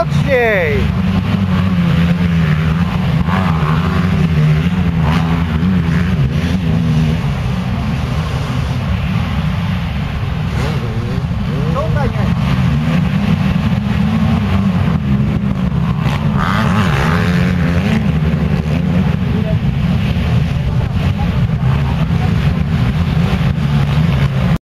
Oxney.